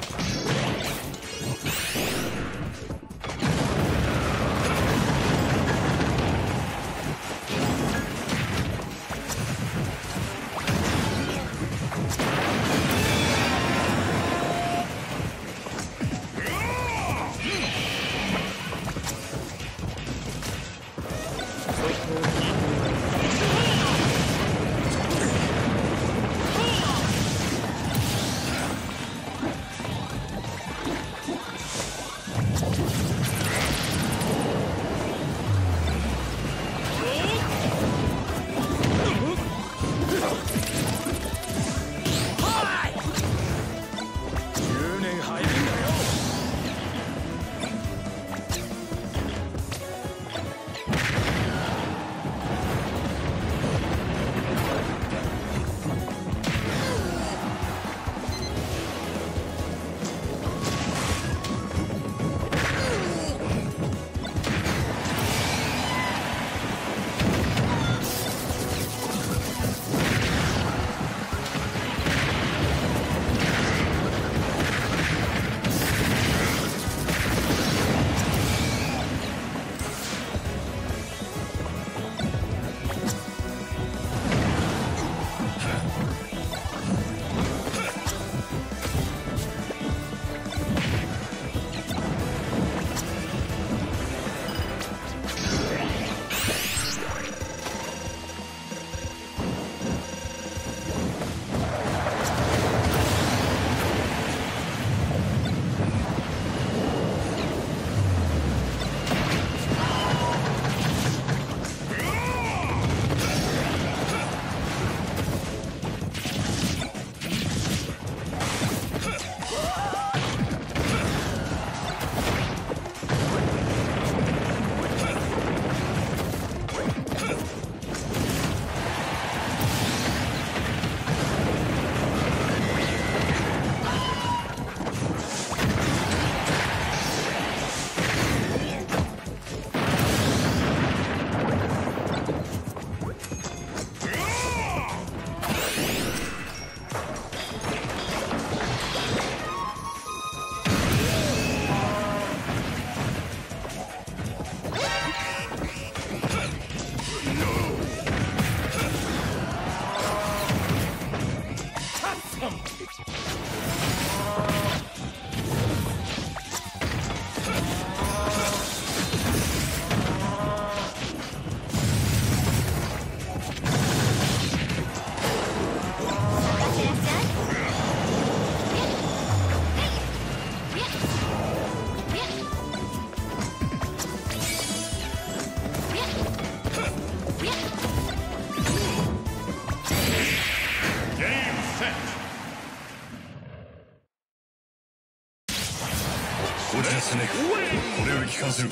Yeah. awesome! これより帰還する。